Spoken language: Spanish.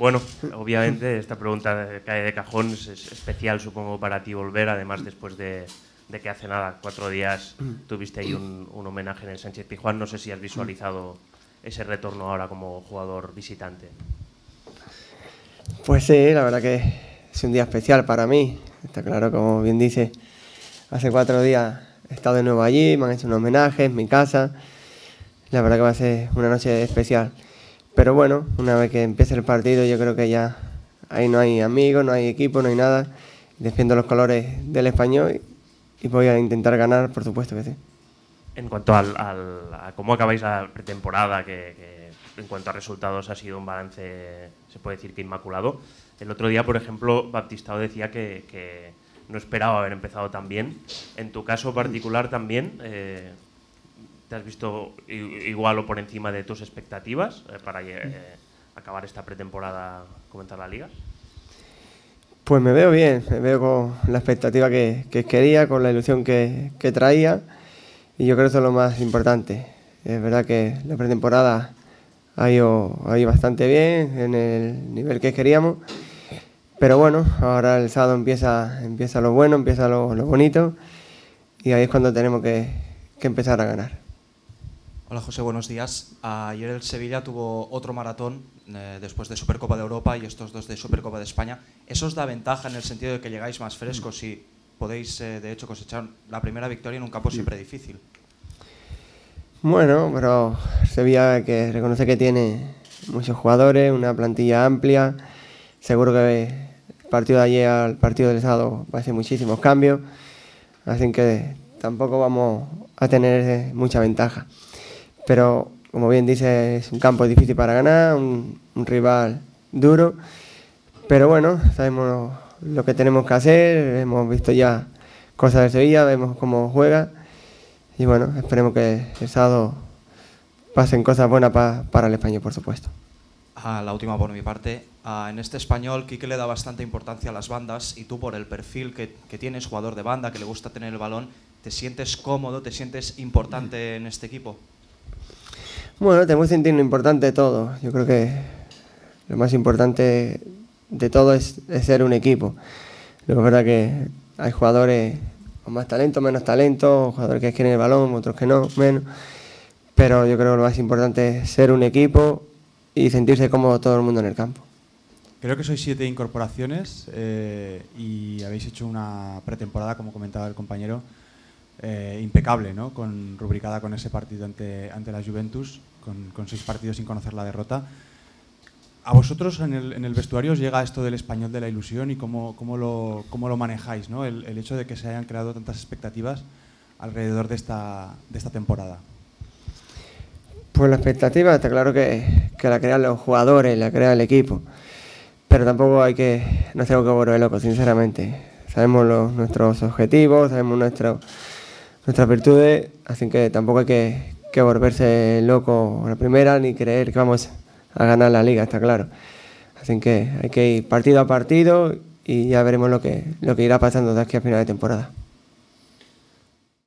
Bueno, obviamente esta pregunta cae de cajón, es especial supongo para ti volver, además después de, que hace nada, cuatro días, tuviste ahí un, homenaje en el Sánchez Pijuán. No sé si has visualizado ese retorno ahora como jugador visitante. Pues sí, la verdad que es un día especial para mí. Está claro, como bien dice, hace cuatro días he estado de nuevo allí, me han hecho un homenaje en mi casa. La verdad que va a ser una noche especial. Pero bueno, una vez que empiece el partido, yo creo que ya ahí no hay amigos, no hay equipo, no hay nada. Defiendo los colores del español y voy a intentar ganar, por supuesto que sí. En cuanto al, a cómo acabáis la pretemporada, que, en cuanto a resultados ha sido un balance, se puede decir que inmaculado. El otro día, por ejemplo, Baptistao decía que, no esperaba haber empezado tan bien. En tu caso particular también, eh, ¿Te has visto igual o por encima de tus expectativas eh, para eh, acabar esta pretemporada, comentar la liga? Pues me veo bien, me veo con la expectativa que, quería, con la ilusión que, traía y yo creo que eso es lo más importante. Es verdad que la pretemporada ha ido, bastante bien en el nivel que queríamos, pero bueno, ahora el sábado empieza, empieza lo bueno, empieza lo, bonito y ahí es cuando tenemos que empezar a ganar. Hola José, buenos días. Ayer el Sevilla tuvo otro maratón eh, después de Supercopa de Europa y estos dos de Supercopa de España. ¿Eso os da ventaja en el sentido de que llegáis más frescos y podéis, eh, de hecho, cosechar la primera victoria en un campo siempre difícil? Bueno, pero Sevilla que reconoce que tiene muchos jugadores, una plantilla amplia. Seguro que el partido de ayer al partido del sábado va a ser muchísimos cambios. Así que tampoco vamos a tener mucha ventaja pero como bien dice, es un campo difícil para ganar, un, rival duro, pero bueno, sabemos lo que tenemos que hacer, hemos visto ya cosas de Sevilla, vemos cómo juega y bueno, esperemos que el sábado pasen cosas buenas para el español, por supuesto. Ah, la última por mi parte. Ah, en este español, Quique le da bastante importancia a las bandas y tú por el perfil que, que, tienes, jugador de banda, que le gusta tener el balón, ¿te sientes cómodo, te sientes importante en este equipo? Bueno, tenemos que sentir lo importante de todo. Yo creo que lo más importante de todo es, ser un equipo. es verdad que hay jugadores con más talento, menos talento, jugadores que quieren el balón, otros que no, menos. Pero yo creo que lo más importante es ser un equipo y sentirse cómodo todo el mundo en el campo. Creo que sois siete incorporaciones eh, y habéis hecho una pretemporada, como comentaba el compañero, eh, impecable, ¿no? con, rubricada con ese partido ante, ante la Juventus con, seis partidos sin conocer la derrota. ¿A vosotros en el, vestuario os llega esto del español de la ilusión y cómo, cómo, lo, cómo lo, manejáis? ¿no? El, hecho de que se hayan creado tantas expectativas alrededor de esta, de esta temporada. Pues la expectativa está claro que, que, la crean los jugadores, la crea el equipo. Pero tampoco hay que, no tengo que volver loco, sinceramente. Sabemos los, nuestros objetivos, sabemos nuestro, nuestras virtudes, así que tampoco hay que, que volverse loco la primera ni creer que vamos a ganar la liga, está claro. Así que hay que ir partido a partido y ya veremos lo que, lo que irá pasando de aquí a final de temporada.